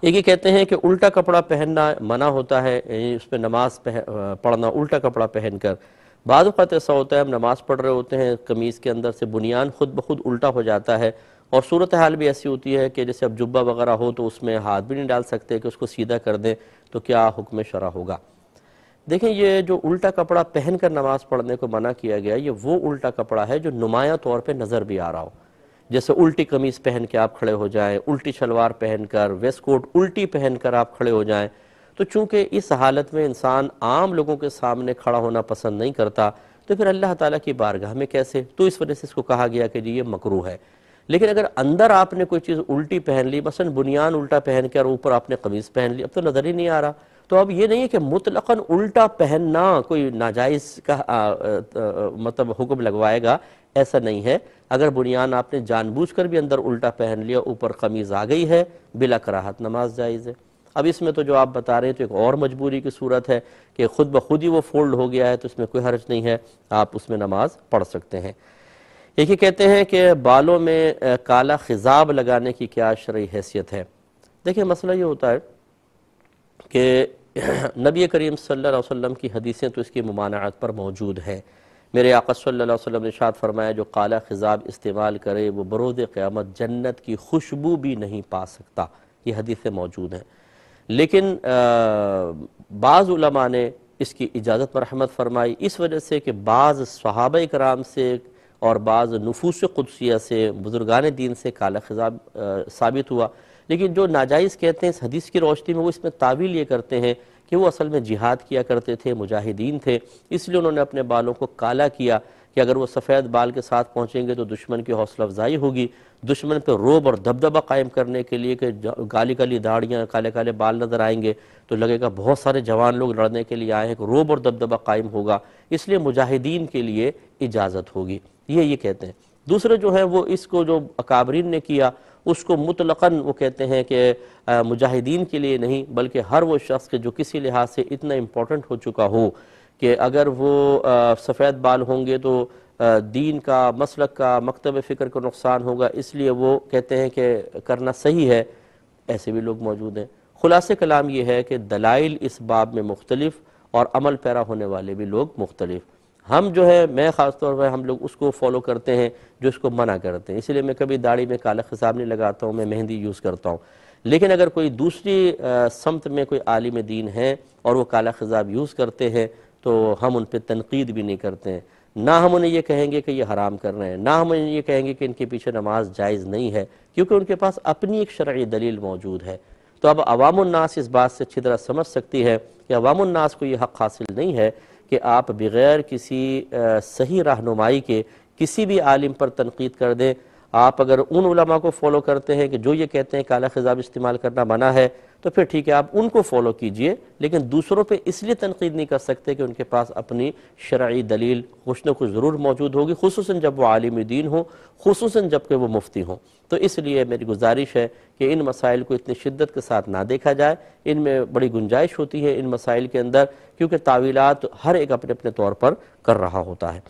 ایک یہ کہتے ہیں کہ الٹا کپڑا پہننا منع ہوتا ہے یعنی اس پہ نماز پڑھنا، الٹا کپڑا پہن کر۔ بعض اوقات ایسا ہوتا ہے، ہم نماز پڑھ رہے ہوتے ہیں، قمیض کے اندر سے بنیان خود بخود الٹا ہو جاتا ہے۔ اور صورتحال بھی ایسی ہوتی ہے کہ جیسے اب جبہ وغیرہ ہو تو اس میں ہاتھ بھی نہیں ڈال سکتے کہ اس کو سیدھا کر دیں، تو کیا حکم شرع ہوگا؟ دیکھیں، یہ جو الٹا کپڑا پہن کر نماز پڑھنے کو منع کیا گیا، یہ وہ الٹا کپڑا ہے جو نمایاں طور پہ نظر بھی آ رہا ہو۔ جیسے الٹی قمیض پہن کے آپ کھڑے ہو جائیں، الٹی شلوار پہن کر، ویسٹ کوٹ الٹی پہن کر آپ کھڑے ہو جائیں۔ تو چونکہ اس حالت میں انسان عام لوگوں کے سامنے کھڑا ہونا پسند نہیں کرتا، تو پھر اللہ تعالیٰ کی بارگاہ میں کیسے؟ تو اس وجہ سے اس کو کہا گیا کہ جی یہ مکروح ہے۔ لیکن اگر اندر آپ نے کوئی چیز الٹی پہن لی، مثلا بنیان الٹا پہن کے اور اوپر آپ نے قمیض پہن لی، اب تو نظر ہی نہیں آ رہا۔ تو اب یہ نہیں ہے کہ مطلقاً الٹا پہننا کوئی ناجائز کا مطلب حکم لگوائے گا۔ ایسا نہیں ہے۔ اگر بنیان آپ نے جان بوجھ کر بھی اندر الٹا پہن لیا، اوپر قمیض آ گئی ہے، بلا کراہت نماز جائز ہے۔ اب اس میں تو جو آپ بتا رہے ہیں تو ایک اور مجبوری کی صورت ہے کہ خود بخود ہی وہ فولڈ ہو گیا ہے تو اس میں کوئی حرج نہیں ہے، آپ اس میں نماز پڑھ سکتے ہیں۔ ایک ہی کہتے ہیں کہ بالوں میں کالا خضاب لگانے کی کیا شرعی حیثیت ہے۔ دیکھیں مسئلہ یہ ہوتا ہے کہ نبی کریم صلی اللہ علیہ وسلم کی حدیثیں تو اس کی ممانعات پر موجود ہیں۔ میرے آقا صلی اللہ علیہ وسلم نے شاد فرمایا جو کالا خضاب استعمال کرے وہ برود قیامت جنت کی خوشبو بھی نہیں پا سکتا۔ یہ حدیثیں موجود ہیں لیکن بعض علماء نے اس کی اجازت مرحمت فرمائی۔ اس وجہ سے کہ بعض صحابہ کرام سے اور بعض نفوس قدسیہ سے، بزرگان دین سے کالا خضاب ثابت ہوا۔ لیکن جو ناجائز کہتے ہیں، اس حدیث کی روشنی میں وہ اس میں تعویل یہ کرتے ہیں کہ وہ اصل میں جہاد کیا کرتے تھے، مجاہدین تھے، اس لیے انہوں نے اپنے بالوں کو کالا کیا کہ اگر وہ سفید بال کے ساتھ پہنچیں گے تو دشمن کی حوصلہ افزائی ہوگی۔ دشمن پہ روب اور دبدبہ قائم کرنے کے لیے کہ کالی کالی داڑیاں، کالے کالے بال نظر آئیں گے تو لگے گا بہت سارے جوان لوگ لڑنے کے لیے آئے ہیں کہ روب اور دبدبہ قائم ہوگا۔ اس لیے مجاہدین کے لیے اجازت ہوگی۔ یہ یہ کہتے ہیں۔ دوسرے جو ہیں، وہ اس کو جو اکابرین نے کیا اس کو مطلقاً وہ کہتے ہیں کہ مجاہدین کے لیے نہیں، بلکہ ہر وہ شخص کے جو کسی لحاظ سے اتنا امپورٹنٹ ہو چکا ہو کہ اگر وہ سفید بال ہوں گے تو دین کا، مسلک کا، مکتب فکر کو نقصان ہوگا۔ اس لیے وہ کہتے ہیں کہ کرنا صحیح ہے۔ ایسے بھی لوگ موجود ہیں۔ خلاص کلام یہ ہے کہ دلائل اس باب میں مختلف اور عمل پیرا ہونے والے بھی لوگ مختلف۔ ہم جو ہے، میں خاص طور پر ہم لوگ اس کو فالو کرتے ہیں جو اس کو منع کرتے ہیں۔ اس لیے میں کبھی داڑھی میں کالا خصاب نہیں لگاتا ہوں، میں مہندی یوز کرتا ہوں۔ لیکن اگر کوئی دوسری سمت میں کوئی عالم دین ہے اور وہ کالا خضاب یوز کرتے ہیں، تو ہم ان پہ تنقید بھی نہیں کرتے ہیں۔ نہ ہم انہیں یہ کہیں گے کہ یہ حرام کر رہے ہیں، نہ ہم انہیں یہ کہیں گے کہ ان کے پیچھے نماز جائز نہیں ہے، کیونکہ ان کے پاس اپنی ایک شرعی دلیل موجود ہے۔ تو اب عوام الناس اس بات سے اچھی طرح سمجھ سکتی ہے کہ عوام الناس کو یہ حق حاصل نہیں ہے کہ آپ بغیر کسی صحیح رہنمائی کے کسی بھی عالم پر تنقید کر دیں۔ آپ اگر ان علماء کو فالو کرتے ہیں کہ جو یہ کہتے ہیں کالا خضاب استعمال کرنا منع ہے تو پھر ٹھیک ہے، آپ ان کو فالو کیجیے، لیکن دوسروں پہ اس لیے تنقید نہیں کر سکتے کہ ان کے پاس اپنی شرعی دلیل کچھ نہ کچھ ضرور موجود ہوگی، خصوصاً جب وہ عالم دین ہوں، خصوصاً جبکہ وہ مفتی ہوں۔ تو اس لیے میری گزارش ہے کہ ان مسائل کو اتنی شدت کے ساتھ نہ دیکھا جائے۔ ان میں بڑی گنجائش ہوتی ہے ان مسائل کے اندر، کیونکہ تعویلات ہر ایک اپنے اپنے طور پر کر رہا ہوتا ہے۔